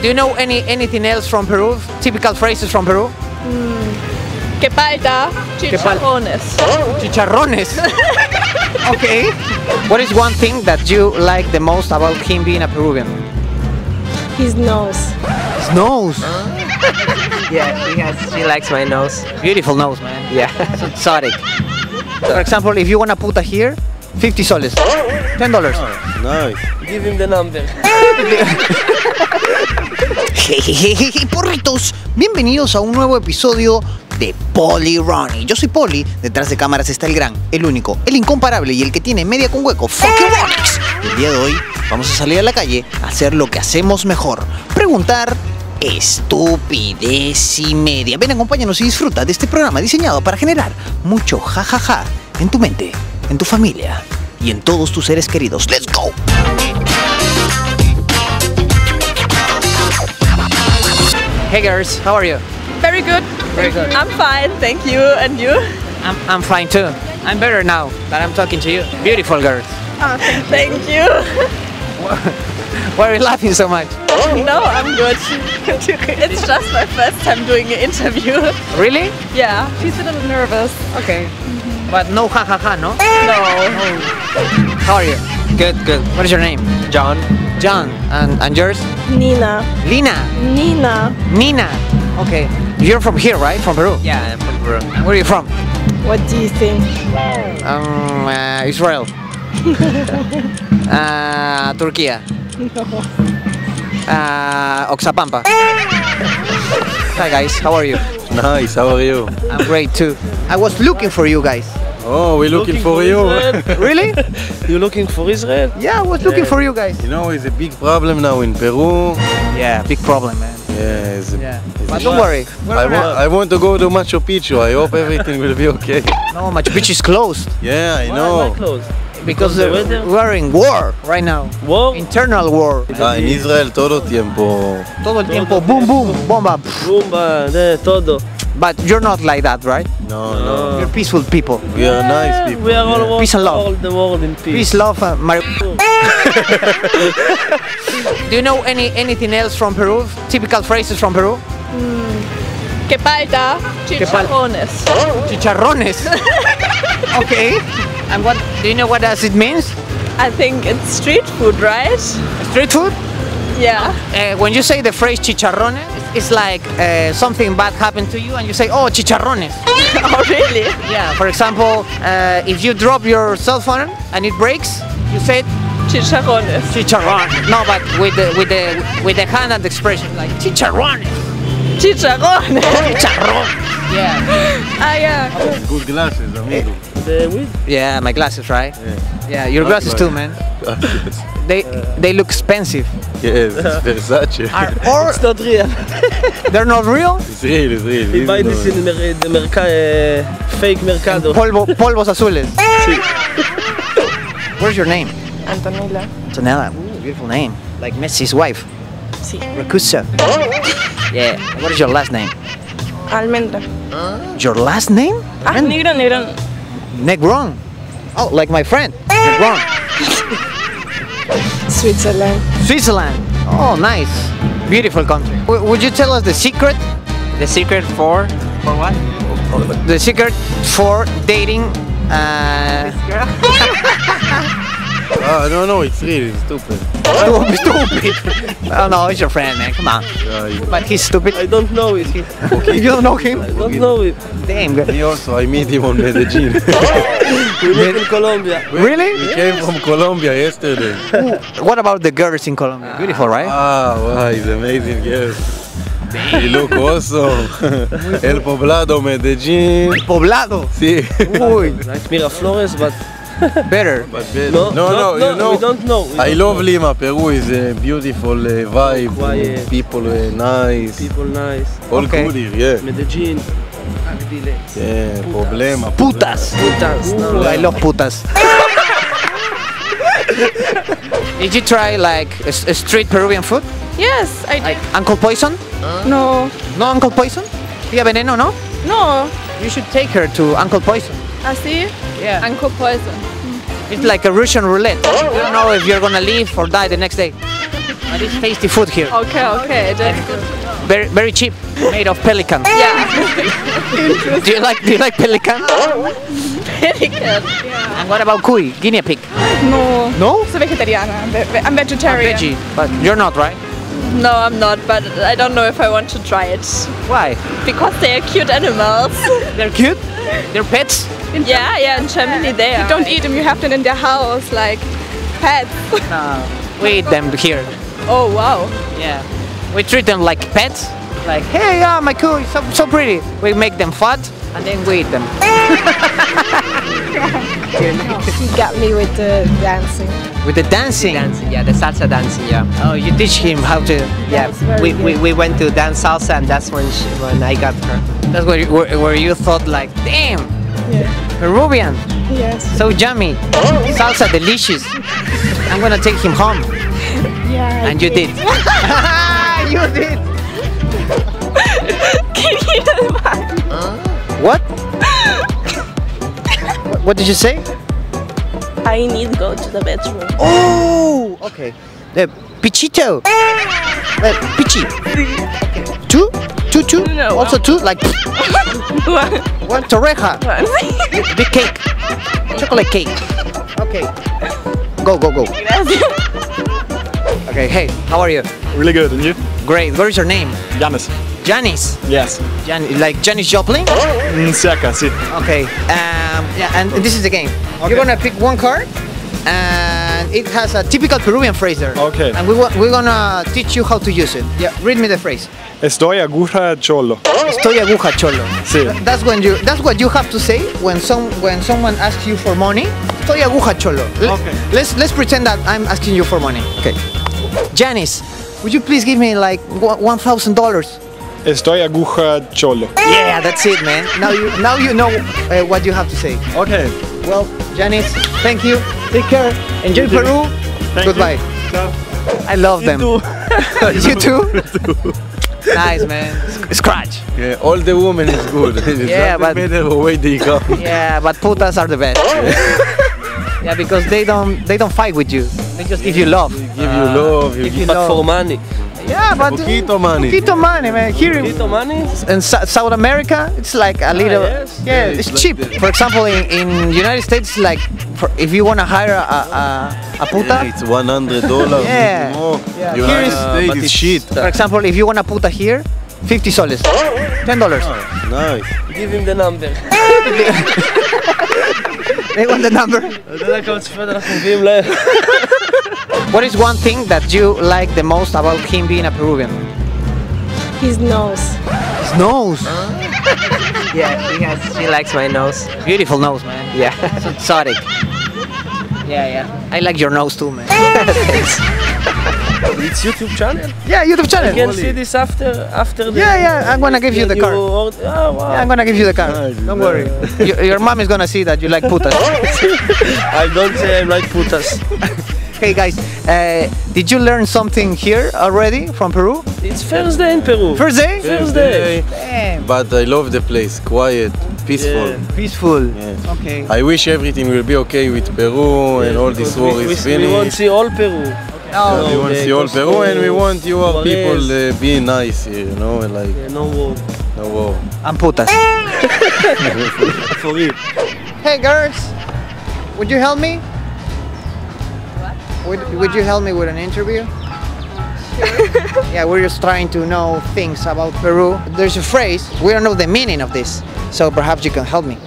Do you know any anything else from Peru? Typical phrases from Peru? Mm. Que falta chicharrones. Oh, chicharrones. okay. What is one thing that you like the most about him being a Peruvian? His nose. His nose. Yeah, he has. She likes my nose. Beautiful nose, man. Yeah. It's exotic. For example, if you wanna put a here, 50 soles. Oh, 10 dollars. Nice. Give him the number. Jejejeje, porritos, bienvenidos a un nuevo episodio de Poli Ronnie. Yo soy Poli, detrás de cámaras está el gran, el único, el incomparable y el que tiene media con hueco, Fucking Ronix. El día de hoy vamos a salir a la calle a hacer lo que hacemos mejor, preguntar estupidez y media. Ven, acompáñanos y disfruta de este programa diseñado para generar mucho jajaja en tu mente, en tu familia y en todos tus seres queridos. ¡Let's go! Hey girls, how are you? Very good. Very good. I'm fine, thank you. And you? I'm, I'm fine too. I'm better now that I'm talking to you. Beautiful girls. Thank you. Why are you laughing so much? Oh no, I'm good. it's just my first time doing an interview. Really? Yeah, she's a little nervous. Okay. But no ha ha ha, no? No. How are you? Good, good. What is your name? John. John. And, and yours? Nina. Lina. Nina. Nina. Okay. You're from here, right? From Peru? Yeah, I'm from Peru. And where are you from? What do you think? Um, uh, Israel. uh, Turkey. Uh, Oxapampa. Hi guys, how are you? Nice. How are you? I'm great too. I was looking for you guys. Oh, we're looking, for, you. Really? You're looking for Israel? Yeah, I was looking for you guys. you know, it's a big problem now in Peru. Yeah, big problem, man. Yeah, it's a, Yeah. it's But a- don't worry. I, wa- I want to go to Machu Picchu. I hope everything will be okay. No, Machu Picchu is closed Yeah, I Why know. am I close? Because the uh, weather? we're in war right now. War? Internal war. Ah, en Israel todo tiempo. Todo el tiempo, boom, boom, bomba. Rumba, de todo. But you're not like that, right? No, no. You're peaceful people. We are nice people. We are all, yeah. Peace and love. all the world in peace. Peace, love, uh, mari- Do you know any anything else from Peru? Typical phrases from Peru? Que falta chicharrones. Chicharrones. okay. And what do you know what does it means? I think it's street food, right? Street food? Yeah. Uh, when you say the phrase chicharrones, it's like uh, something bad happened to you, and you say, "Oh, chicharrones." oh, really? Yeah. For example, uh, if you drop your cell phone and it breaks, you say Chicharrones. Chicharrones. No, but with the with the with the hand and the expression like chicharrones. Chicharrones. Chicharrón. Yeah. ah, yeah. Good glasses, amigo. The weed? Yeah, my glasses, right? Yeah. Yeah, your glasses too, man. Glasses. They they look expensive. Yes, it's Versace. Are, or It's not real. they're not real. It's real, it's real. We It's buy this in mer- the merca- uh, fake mercado. Polvo, polvos azules. Where's your name? Antonella. Antonella. Ooh, beautiful name. Like Messi's wife. Sí. Roccuzzo. Yeah. What is your last name? Almendra. Your last name? Ah, negro, negro. Negron. Oh, like my friend. Negron. Switzerland. Switzerland. Oh, nice. Beautiful country. W- would you tell us the secret? The secret for for what? The secret for dating uh, Ah, no, no, it's real. It's stupid. stupid. stupid. oh no, it's your friend, man. Come on. Uh, But he's stupid. I don't know it. you don't know him? I don't know it. Damn. good. me also, I meet him on Medellin. We live in Colombia. Really? He came from Colombia yesterday. What about the girls in Colombia? Beautiful, right? Ah, wow, he's amazing, yes. You look awesome. El Poblado, Medellin. Poblado. Sí. Uy, Like Miraflores, but better. But better. no, no, no, no, you know. we don't know. We I don't love know. Lima. Peru is a beautiful uh, vibe. Quiet. People uh, nice. People nice. All Okay. good here, yeah. Medellin. Yeah, problema. Putas. Putas. No, I love putas. Did you try like a, s- a street Peruvian food? Yes, I Like did. Uncle Poison? No. No Uncle Poison? Tía Veneno, no? No. You should take her to Uncle Poison. Así? Yeah. Uncle Poison. It's like a Russian roulette. You don't know if you're gonna live or die the next day. But it's tasty food here. Okay, okay, that's good. Very very cheap. Made of pelican. Yeah. Do you like do you like pelican? Pelican. And what about cuy? Guinea pig? No, No? sono vegetariana. Ve- ve- I'm vegetarian. Veggie. But you're not, right? No, I'm not, but I don't know if I want to try it. Why? Because they are cute animals. They're cute. They're pets. yeah, yeah, in Germany they are. Don't eat them. You have them in their house, like pets. No. We eat them here. Oh, wow. Yeah. We treat them like pets. Like, hey, yeah, my cool, so, so pretty. We make them fat and then we eat them. He got me with the dancing. With the dancing. Dancing, yeah, the salsa dancing, yeah. Oh, you teach him how to. Yeah, we, we, we went to dance salsa and that's when she, when I got her. That's where you, where, where you thought like, damn, Yeah. Peruvian, Yes. so yummy, salsa delicious. I'm gonna take him home, Yeah. I and you did. you did. What? what? What did you say? I need to go to the bedroom. Oh, okay. The pichito. The pichi. Two? Two, two? No, also two? Like, one One torreja. Big cake. Chocolate cake. Okay. Go, go, go. Okay, hey, how are you? Really good, and you? Great. What is your name? Janis. Janice. Yes. Jan- like Janis Joplin? Mm, cerca, sì. Okay. Um, yeah, and this is the game. You're gonna pick one card, and it has a typical Peruvian phrase there. Okay. And we we're gonna teach you how to use it. Yeah. Read me the phrase. Estoy aguja cholo. Estoy aguja cholo. Sí. That's when you. That's what you have to say when some when someone asks you for money. Estoy aguja cholo. Okay. Let's let's pretend that I'm asking you for money. Okay. Janice, would you please give me like one thousand dollars? Estoy aguja cholo. Yeah, that's it, man. Now you now you know uh, what you have to say. Okay. Well, Janice, thank you. Take care. Enjoy Peru. Thank Goodbye. You. I love them. you too? nice, man. Scratch. Yeah, all the women is good. It's Yeah, not but- matter where they come. Yeah, but putas are the best. yeah, because they don't they don't fight with you. They just give you love. Give you love. You Give give you But love. for money. Yeah, but Poquito money. Poquito money, man. Here in, Little money? in Sa- South America, it's like a little. yes. Yeah, Yeah, it's it's cheap. like the- For example, in, in United States, like for, if you wanna hire a a, a puta. Yeah, it's one hundred dollars. Yeah. More. Yeah. United Here is- States but is it's- shit. For example, if you want to put a here, 50 soles. 10 dollars. Nice. Give him the number. They want the number. אתה יודע כמה צפיות אנחנו מביאים להם? What is one thing that you like the most about him being a Peruvian? His nose. His nose. Yeah, he has, she likes my nose. Beautiful nose, man. Yeah. So exotic. Yeah, yeah. I like your nose too, man. It's YouTube channel. Yeah, YouTube channel. You can see this after after the Yeah, yeah, I'm gonna give you the when card. Oh, wow. Yeah, I'm gonna give you the card. Don't worry. your, your mom is gonna see that you like putas. I don't say I like putas. hey guys, uh, did you learn something here already from Peru? It's first day in Peru. First day? First day. Damn. But I love the place. Quiet, peaceful. Yeah. Peaceful. Yeah. Okay. I wish everything will be okay with Peru and all this Because war we, is we, we want to see all Peru. Oh, we want to see all Peru and we want your Juarez. people uh, be nice here, you know, like Yeah, no war. no war. and putas. For real. Hey girls, would you help me? Would, would you help me with an interview? yeah, we're just trying to know things about Peru. There's a phrase, we don't know the meaning of this, so perhaps you can help me.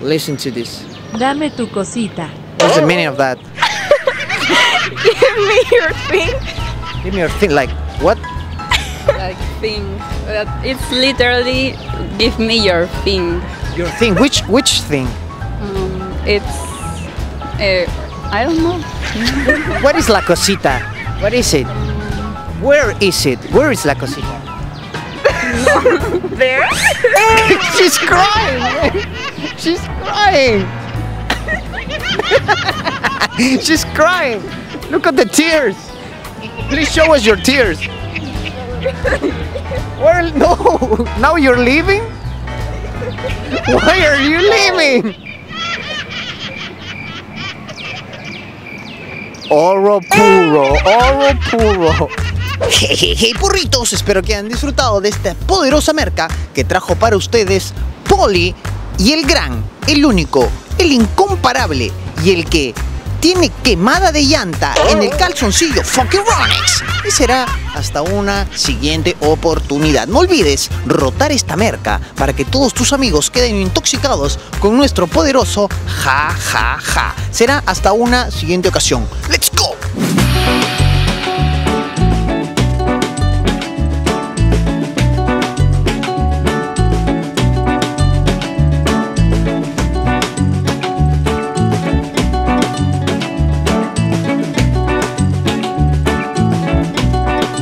Listen to this. Dame tu cosita. What's the meaning of that? Give me your thing. Give me your thing, like, what? Like thing. It's literally give me your thing. Your thing, which which thing? Um, it's uh, I don't know. What is la cosita? What is it? Where is it? Where is la cosita? There? She's crying! She's crying! She's crying! Look at the tears! Please show us your tears! Where? No! Now you're leaving? Why are you leaving? Oro puro, oro puro. Jejeje, porritos, espero que hayan disfrutado de esta poderosa merca que trajo para ustedes Poli y el gran, el único, el incomparable y el que tiene quemada de llanta en el calzoncillo Fucking Ronix. Y será hasta una siguiente oportunidad. No olvides rotar esta merca para que todos tus amigos queden intoxicados con nuestro poderoso ja ja ja. Será hasta una siguiente ocasión. ¡Let's